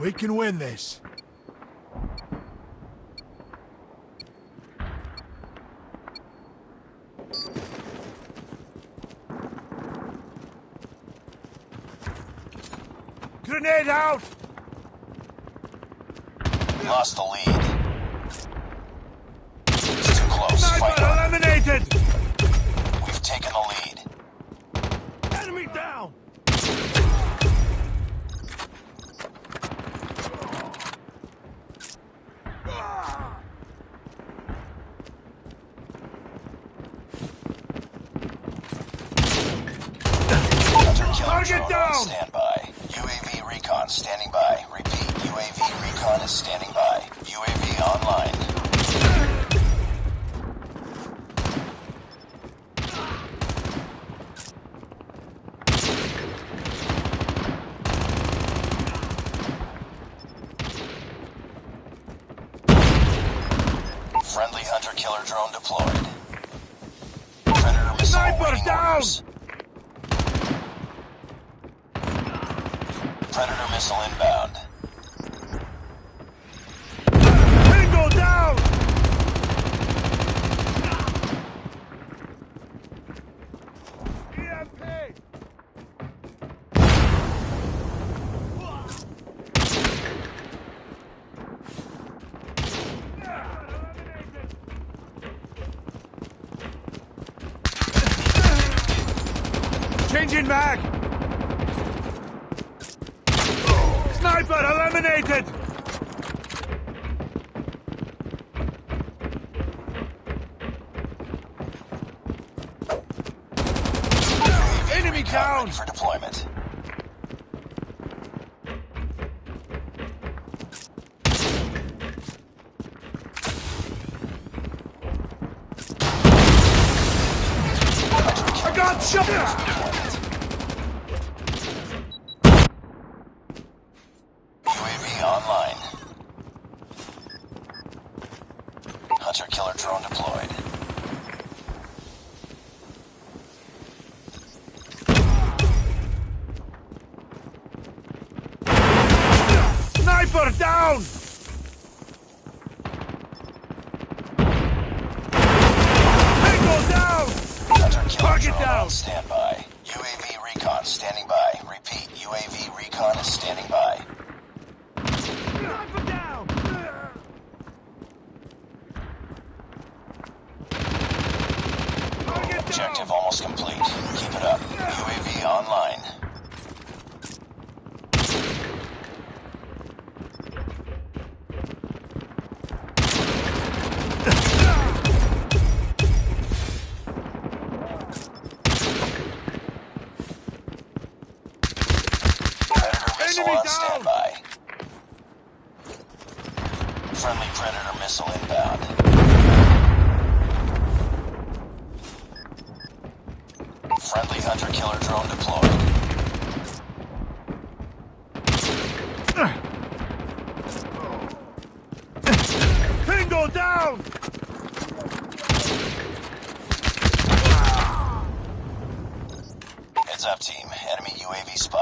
We can win this. Grenade out! Lost the lead. Target down! on standby. UAV recon standing by. Repeat, UAV recon is standing by. UAV online. Friendly hunter killer drone deployed. Predator missile Sniper down! orders. Predator missile inbound. Tango down! EMP! Changing mag! Sniper eliminated! Enemy down! for deployment. I got shot! UAV online. Hunter killer drone deployed. Sniper down! Tango down! Target down. standby. UAV recon standing by. Repeat, UAV recon is standing by. Sniper down! Target Objective down! Almost complete. Keep it up. UAV online. Enemy down. standby. Friendly Predator missile inbound. Friendly hunter-killer drone deployed. Tango down! Heads up, team. Enemy UAV spotted.